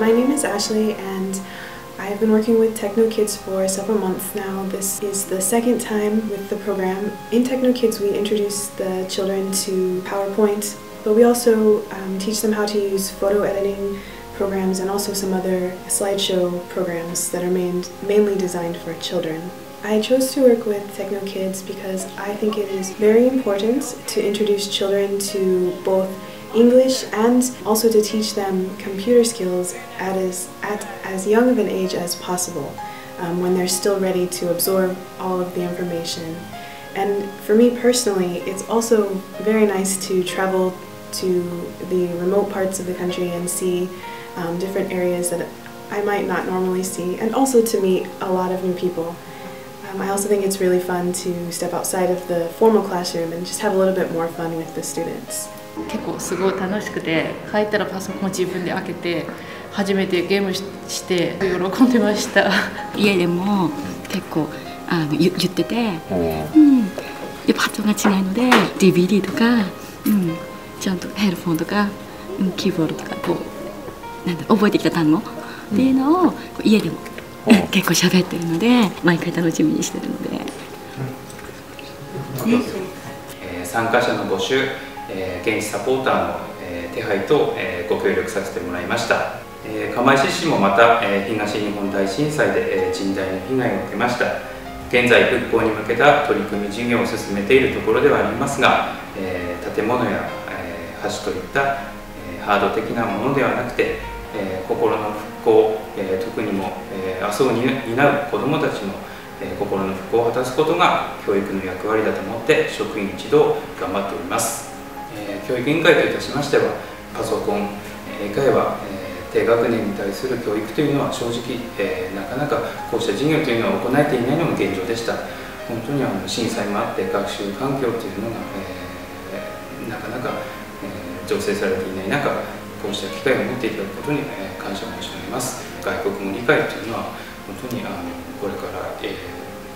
My name is Ashley and I've been working with Techno Kids for several months now. This is the second time with the program. In Techno Kids, we introduce the children to PowerPoint, but we also um, teach them how to use photo editing programs and also some other slideshow programs that are main, mainly designed for children. I chose to work with Techno Kids because I think it is very important to introduce children to both English and also to teach them computer skills at as, at as young of an age as possible um, when they're still ready to absorb all of the information. And for me personally, it's also very nice to travel to the remote parts of the country and see um, different areas that I might not normally see, and also to meet a lot of new people. Um, I also think it's really fun to step outside of the formal classroom and just have a little bit more fun with the students. 結構すごい楽しくて帰ったらパソコンを自分で開けて初めてゲームして喜んでました。家でも結構あの言ってて、う。ん、でパートが違うので DVD とか、うん、ちゃんとヘッドフォンとか、うん、キーボードとかこうなんだ覚えてきた単語？っていうのを家でも、う。ん、結構喋ってるので毎回楽しみにしてるので、うん、えー、参加者の募集え、現地サポーターの、え、手配と、え、ご協力させてもらいました、え、釜石市もまた、え、東日本大震災で、え、甚大な被害を受けました現在復興に向けた取り組み事業を進めているところではありますが、え、建物や、え、橋といった、え、ハード的なものではなくて、え、心の復興、え、特にも、えー、明日を担う子どもたちのえ心の復興を果たすことが教育の役割だと思って職員一同頑張っております。教育委員会といたしましてはパソコン英会話、え低学年に対する教育というのは正直、えなかなかこうした授業というのは行えていないのが現状でした。本当にあの震災もあって学習環境というのが、えなかなか、え醸成されていない中こうした機会を持っていただくことに、え感謝申し上げます。外国語理解というのは本当にあのこれから、え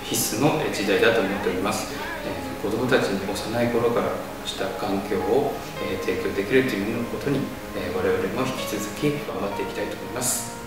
必須の時代だと思っております、子どもたちに幼い頃からこうした環境を、え提供できるということに、え我々も引き続き頑張っていきたいと思います。